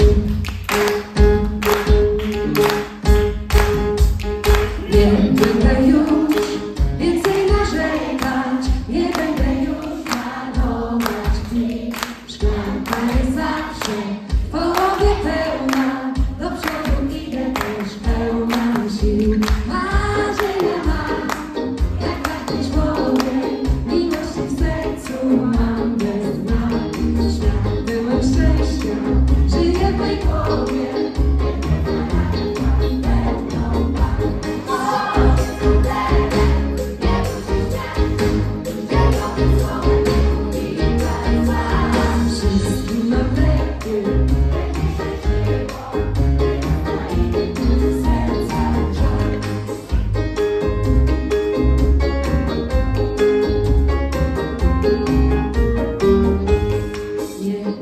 Música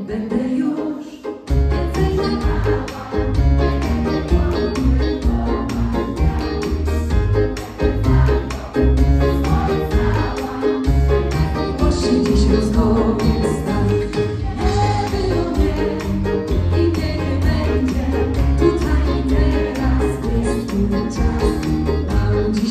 Baby.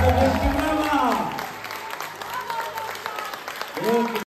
Thank you.